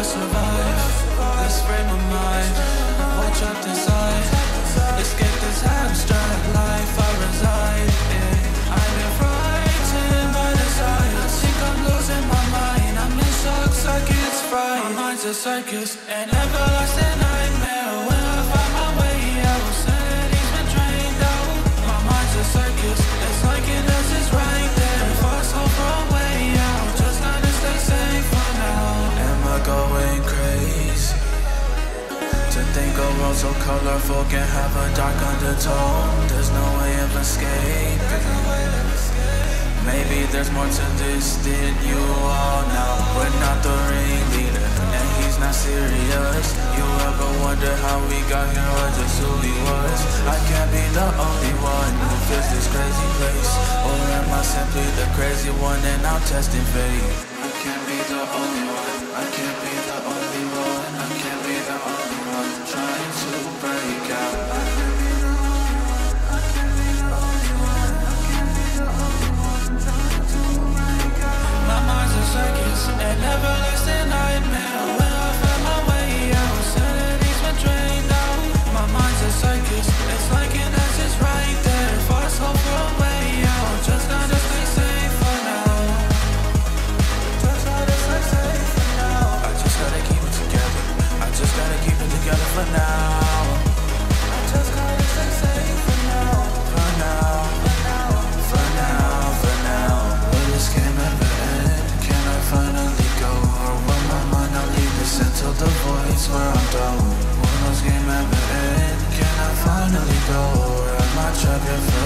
I survive? Let's spray my mind. Watch out this eye. Let's get this hamster life. I reside in. I've been frightened by the sight. I think I'm losing my mind. I'm in shock, like it's fright. My mind's a circus and everlasting. world so colorful can have a dark undertone. There's no way of escaping. Maybe there's more to this than you all know. We're not the ringleader, and he's not serious. You ever wonder how we got here or just who he was? I can't be the only one who feels this crazy place. Or am I simply the crazy one and I'm testing fate? I can't be the only one. I've been